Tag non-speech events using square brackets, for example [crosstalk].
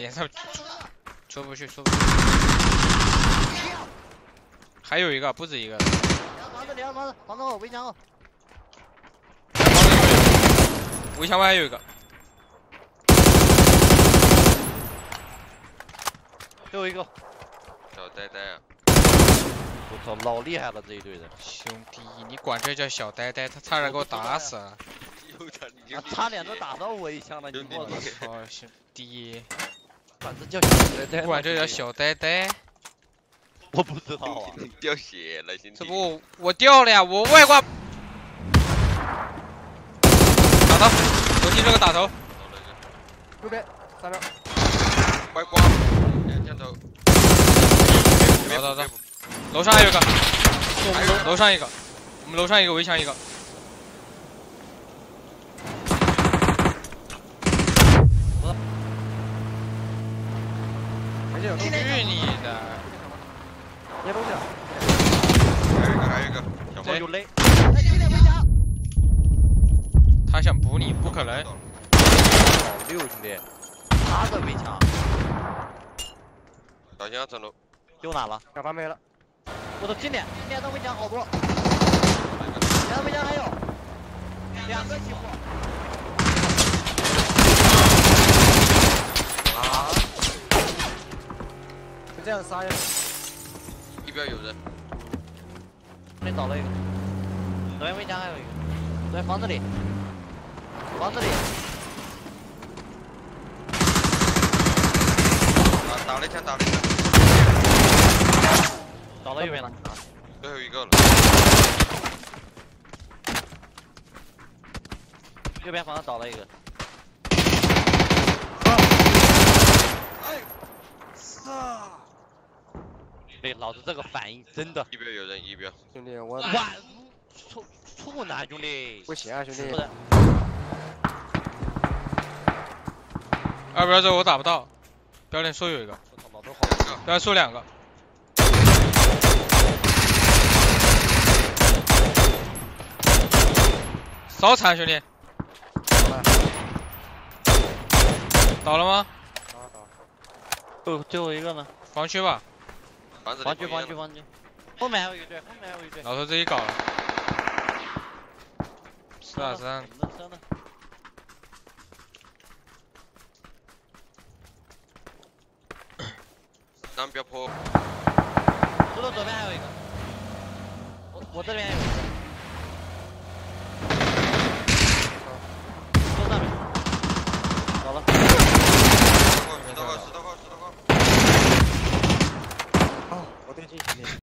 脸上出不去，出不去。还有一个，不止一个。房子里，房子，房子后围墙后。围墙外还有一个。最后一个。小呆呆啊！我操，老厉害了这一队人。兄弟，你管这叫小呆呆？他差点给我打死了。差点都打到我一枪了，你我操，兄弟！管这叫小呆呆？管这叫小呆呆？我不知道啊。掉血了，兄弟。这不我掉了呀，我外挂。打头，我听这个打头。右边三秒。外挂，头。走走走，楼上还有一个，楼上一个，我们楼上一个围墙一个。去你的！别东西。还有一个，还有一个，小猫有雷。他想补你，不可能。老六兄弟，他的围墙。小心啊，城楼。丢哪了？小房没了。我的近点，近点的围墙好多。两个围墙还有两个起火。啊！就这样杀。一边有人。那边倒了一个。左边围墙还有一个。在房子里。房子里。打打了一枪，打了一枪。倒到右边了。最后一个了。右边房子倒了一个。对，老子这个反应真的。一边有人，一边。兄弟，我。哇！处处男兄弟。不行啊，兄弟。二边这，我打不到。标点说有一个。老头好。标点说两个。烧残兄弟。倒了吗？倒了倒了。最最后一个呢？防区吧。防区防区防区。后面还有一队，后面还有一队。老头自己搞了。四二三。标 [coughs] 坡。石头左边还有一个。我我这边有一个。